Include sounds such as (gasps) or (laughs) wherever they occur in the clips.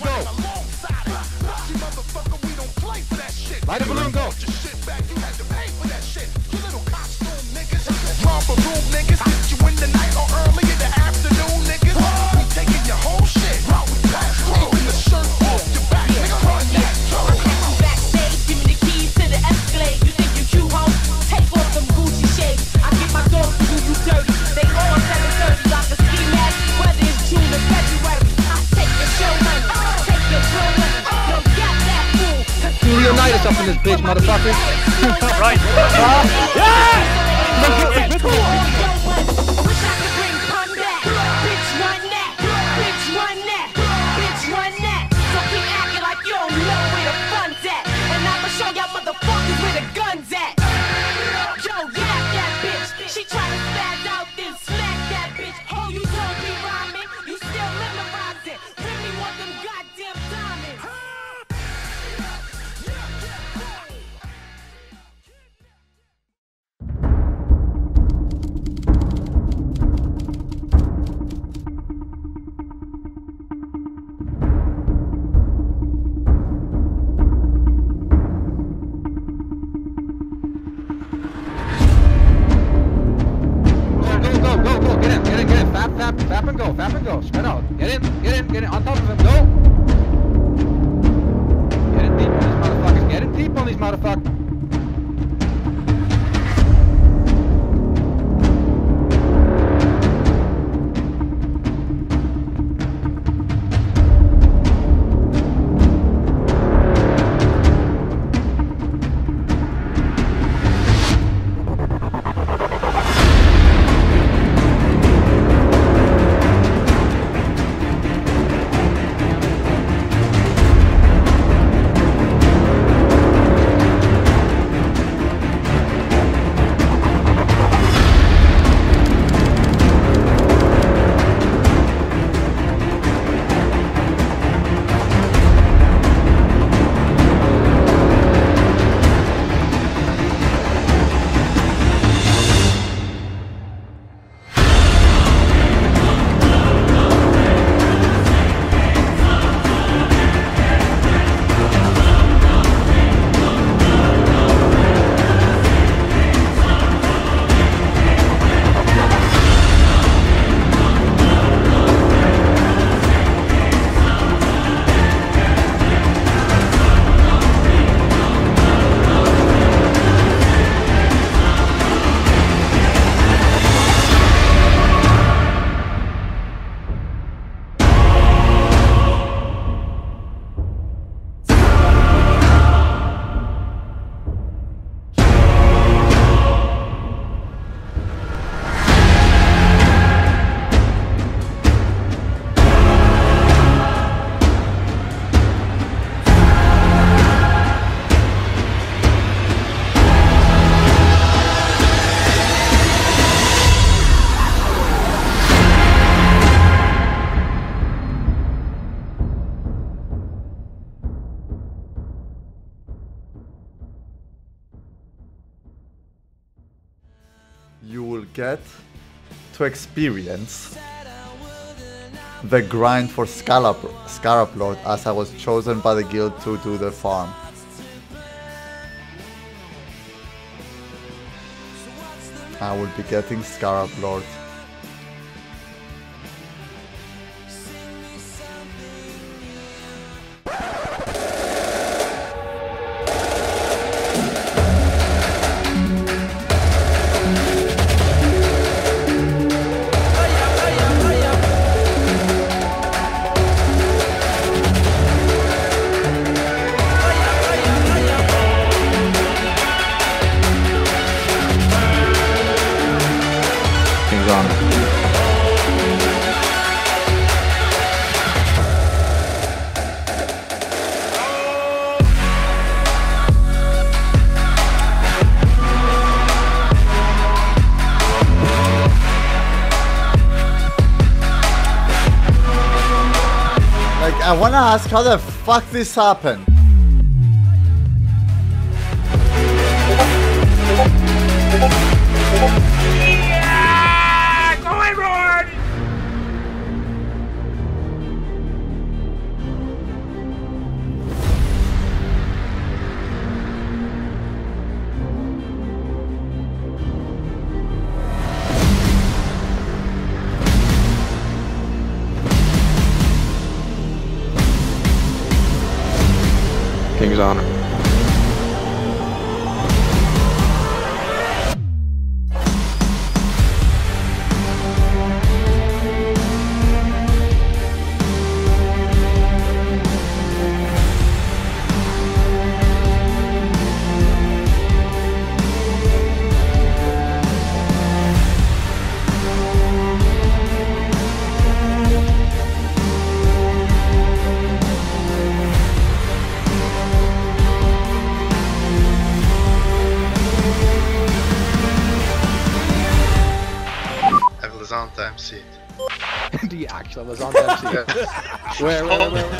go. Light a balloon, go. up in this bitch, motherfucker. right. (laughs) yeah! get to experience the grind for Scarab, Scarab Lord as I was chosen by the guild to do the farm. I will be getting Scarab Lord. Like, I wanna ask how the fuck this happened. Where, where, where, where?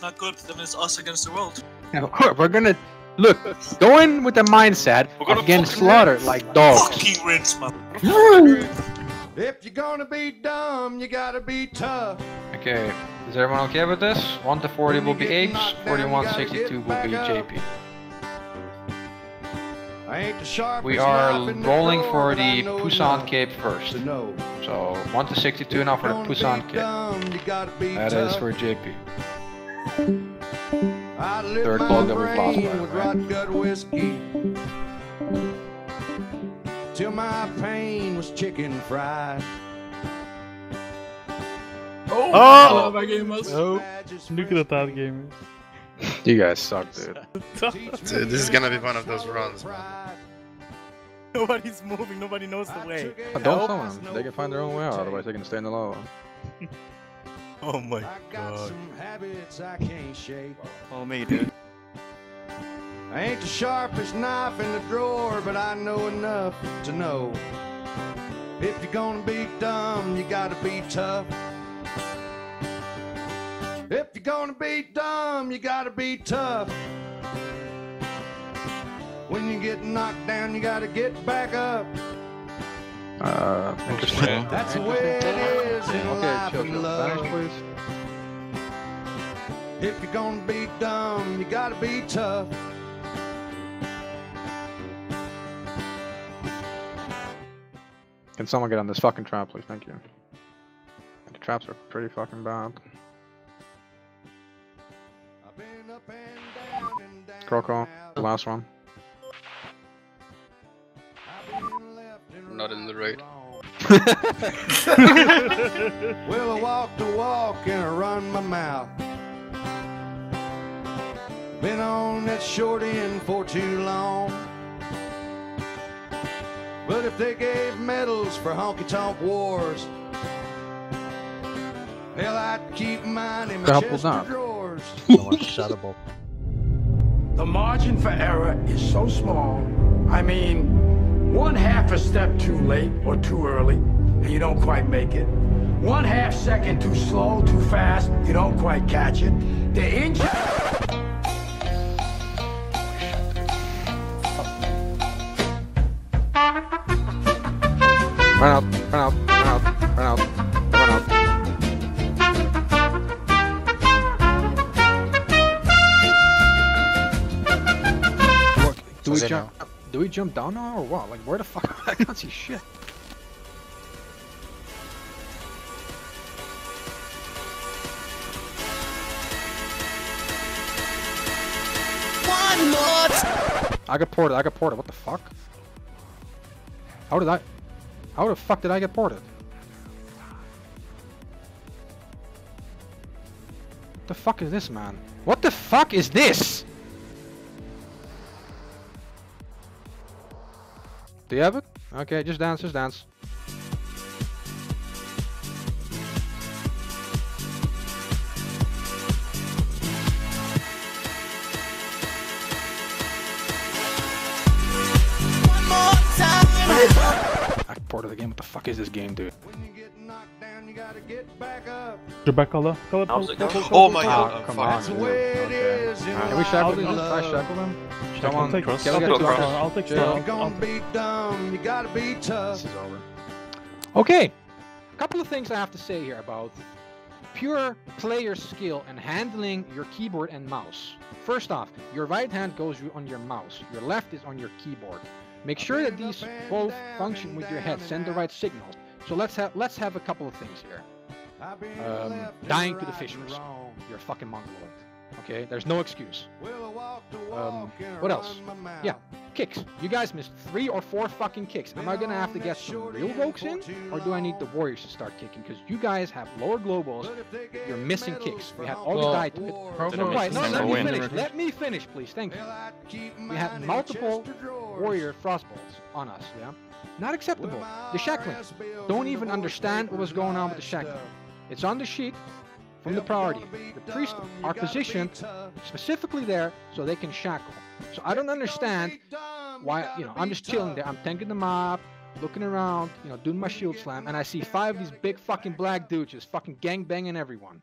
That's not good. Then it's us against the world. Yeah of course we're gonna look. Go in with the mindset We're gonna of getting fucking slaughtered like dogs. Fucking rinse, man. (gasps) If you're gonna be dumb, you gotta be tough. Okay, is everyone okay with this? 1 to 40 will be Apes, 41 62 will be JP. I ain't the sharpest We are knife in the rolling for the know Pusan Cape first. So 1 to 62 now for the Gonna Pusan Cape. dumb, you gotta be That is for JP. I lit third my log that we've lost, brain by with way. rot gut whiskey till my pain was chicken fried. Oh! oh! my game was. Oh, nu kan het game You guys suck, dude. (laughs) Dude, this is gonna be one of those runs, man. Nobody's moving, nobody knows the way. Don't summon them. They can find their own way out, otherwise they can stay in the lava. (laughs) (laughs) Oh my I got god. some habits I can't shake. Oh me, dude. I ain't the sharpest knife in the drawer, but I know enough to know. If you're gonna be dumb, you gotta be tough. If you're gonna be dumb, you gotta be tough. When you get knocked down, you gotta get back up. Uh, interesting. That's the way it is in Okay, life chill, and chill. love. Spanish, please. If you're gonna be dumb, you gotta be tough. Can someone get on this fucking trap, please? Thank you. The traps are pretty fucking bad. I've been up and down and down Croco, the last one. I've been left and Not in the raid. Wrong. (laughs) Well, I walk the walk and I run my mouth. Been on that short end for too long. But if they gave medals for honky tonk wars, hell, I'd keep mine in my hell was chest of that? drawers. (laughs) Unshutable. The margin for error is so small. I mean, one half a step too late or too early, and you don't quite make it. One half second too slow, too fast, you don't quite catch it. The inch. Run out, run out, run out, run out, run out. What, do we jump? Do we jump down now or what? Like where the fuck? (laughs) I can't see shit. One more I got ported. I got ported. What the fuck? How did I? How the fuck did I get ported? The fuck is this, man? What the fuck is this? Do you have it? Okay, just dance, just dance. more time. I ported the game. What the fuck is this game, dude? When you get knocked down, you gotta get back up. Rebecca, color, How's it going? Oh my god, come fuck. on, That's the dude. way it Okay. is in Alright, can we life shackle and these? Can I love. shackle them? Shackle Come on, take- can I'll take two cross. I'll take Chill. You're gonna be dumb, you gotta be tough. This is over. Okay, a couple of things I have to say here about pure player skill and handling your keyboard and mouse. First off, your right hand goes on your mouse, your left is on your keyboard. Make sure that these both function with your head, send the right signals. So let's have let's have a couple of things here. Um, dying to the right fishers. You're a fucking mongoloid. Okay, there's no excuse. Well, I walk the Um, walk and what else? run my mouth. Yeah, kicks. You guys missed three or four fucking kicks. Am I gonna have to get some real ropes in, or do I need the warriors to start kicking? Because you guys have lower globals. But if they gave You're missing kicks. We had all honky the tonk die to hit. wars, No, Didn't right, no, let me win. finish. Let me finish, please. Thank you. hell, I'd keep We mine had multiple chest of drawers. warrior frostbolts on us. Yeah, not acceptable. The shackling. my RS bills Don't even understand what was going on with the shackling. It's on the sheet from the priority. The priests are positioned specifically there so they can shackle. So I don't understand why you know I'm just chilling there. I'm tanking the mob, looking around, you know, doing my shield slam, and I see five of these big fucking black dudes just fucking gang banging everyone.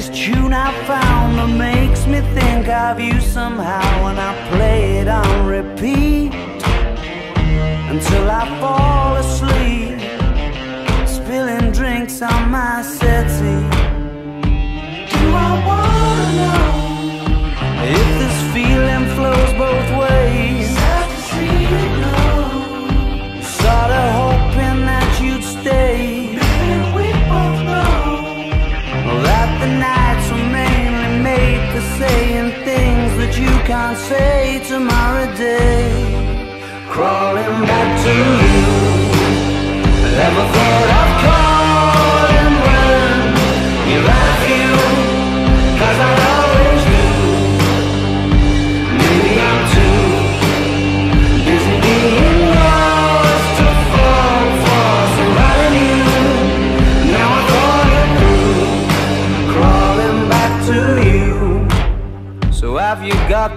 this tune I found that makes me think of you somehow when I play it on repeat until I fall asleep, spilling drinks on my settee. Do I wanna know if this feeling flows both ways? Saying things that you can't say tomorrow day. Crawling back to you. Never thought of calling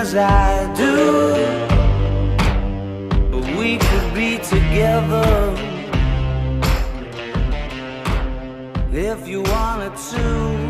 as I do but we could be together if you wanted to.